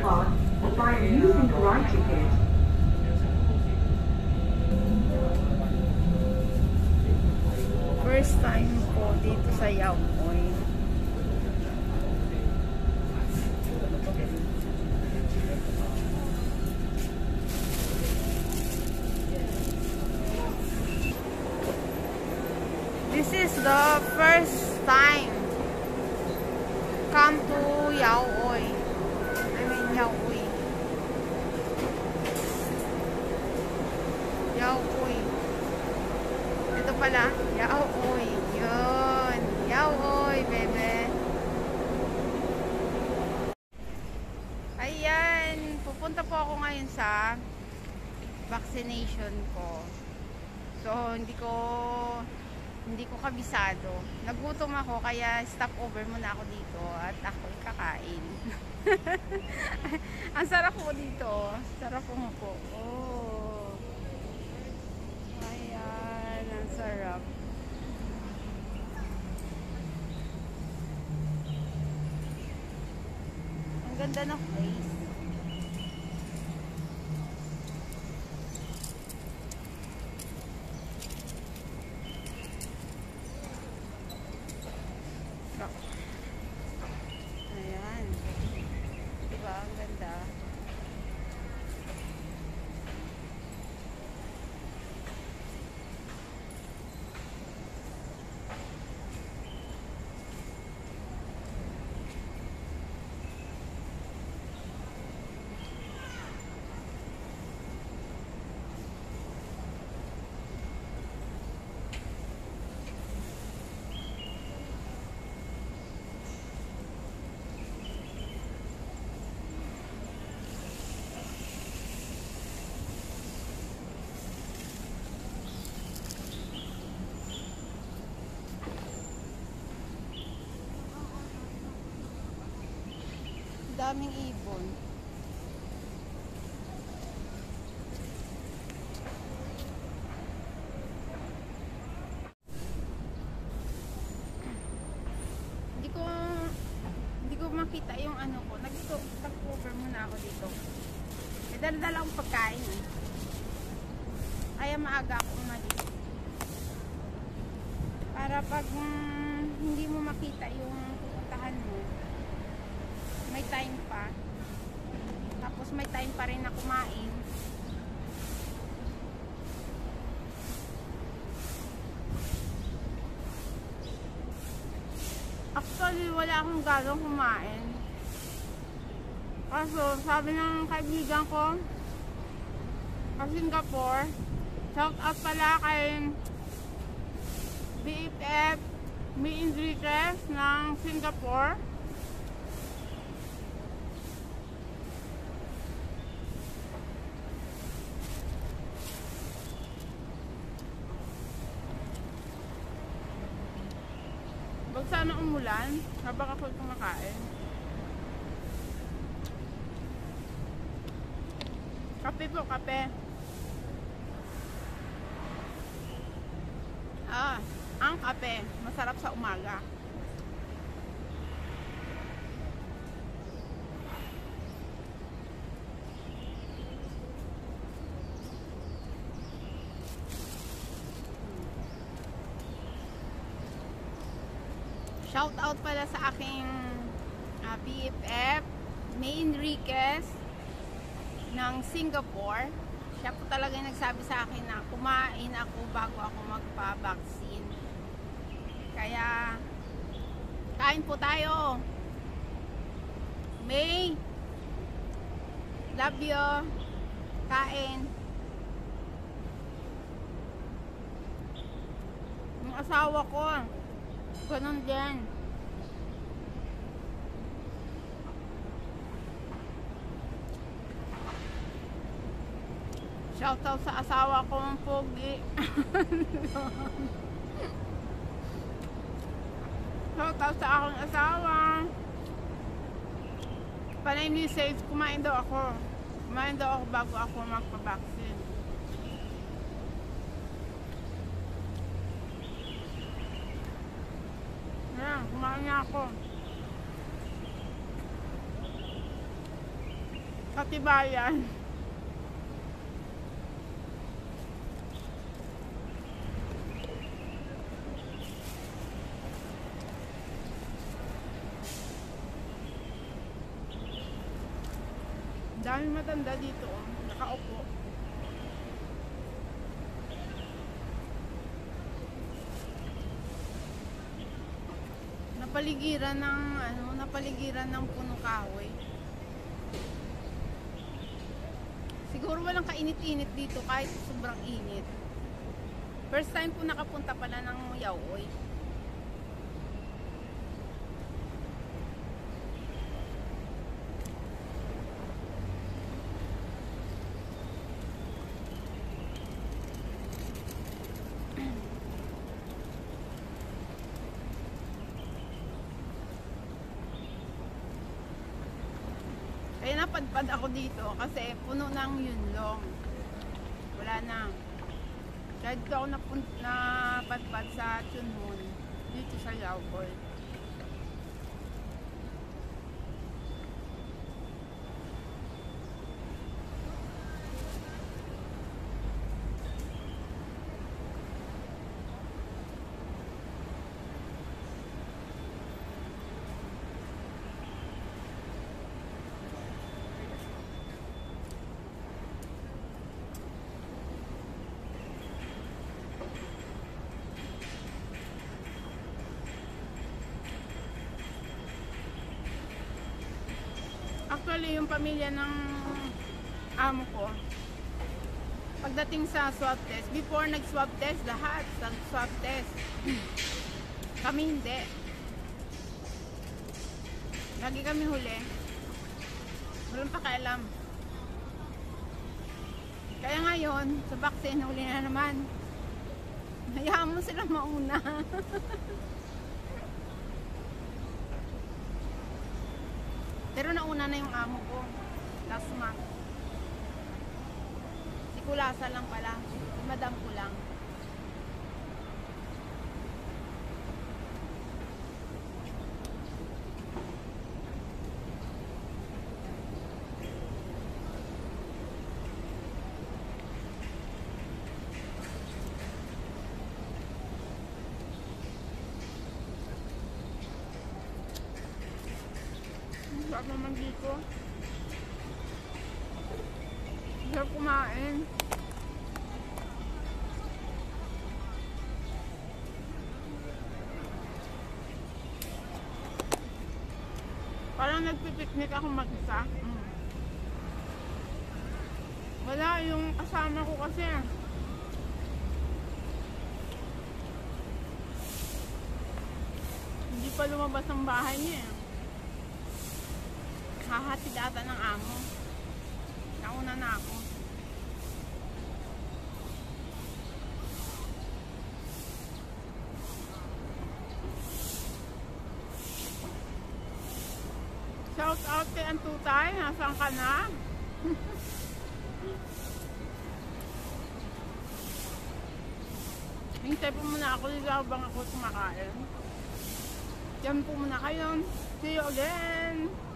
card buy a new single ticket. First time ko dito sa Yaoy. This is the first time come to Yaoy. I mean Yaoy. Yaoy. Ito pala, Yaoy. Yun. Yaoy, bebe. Ayan. Pupunta po ako ngayon sa vaccination ko. So, hindi ko hindi ko kabisado. Nagutom ako kaya stop over muna ako dito at ako kakain. Ang sarap po dito. Sarap po po. Oh. Ayan, ang sarap. Ang ganda ng place. the daming ibon. Hindi ko hindi ko makita yung ano ko. Nag-cover muna ako dito. May dala-dala akong pagkain. Eh. Kaya maaga ako umalis. Para pag mm, hindi mo makita yung pupuntahan mo, may time pa. Tapos may time pa rin na kumain. Actually, wala akong gagawin kumain. Kaso, sabi ng kaibigan ko, sa Singapore, shout out pala kay BFF Mi Enriquez ng Singapore. Sana umulan, habang ako kumakain. Kape po, kape. Ah, ang kape. Masarap sa umaga. Shout out pala sa aking uh, BFF, May Enriquez ng Singapore. Siya po talaga yung nagsabi sa akin na kumain ako bago ako magpa-vaccine. Kaya, kain po tayo. May, love you. Kain. Yung asawa ko, ganun din. Shoutout sa asawa ko ang pogi. Shoutout sa aking asawa. Panay ni Sage, kumain daw ako. Kumain daw ako bago ako magpa-vaccine. Ano niya ako? Katibayan. Dami matanda dito, oh. nakaupo. Napaligiran ng ano, napaligiran ng puno kahoy. Siguro walang kainit-init dito kahit sobrang init. First time po nakapunta pala ng Yaoy. Napadpad ako dito kasi puno ng yunlong. Wala na. Kaya dito ako napadpad sa Chunmun. Dito sa Yaoboy. Actually, yung pamilya ng amo ko, pagdating sa swab test, before nag-swab test, lahat nag-swab test. kami hindi. Lagi kami huli. Walang pakialam. Kaya ngayon, sa vaccine, huli na naman. Hayaan mo sila mauna. Pero nauna na yung amo ko. Last month. Si Kulasa lang pala. Madam ko lang. Naman dito. Ang Sarap kumain. Parang nagpipiknik ako mag-isa. Mm. Wala yung kasama ko kasi. Hindi pa lumabas ang bahay niya eh. Hahatid ata ng amo. Nauna na ako. Shout out kay Antutay. Nasaan ka na? Hintay po muna ako dito habang ako kumakain. Diyan po muna kayo. See you again!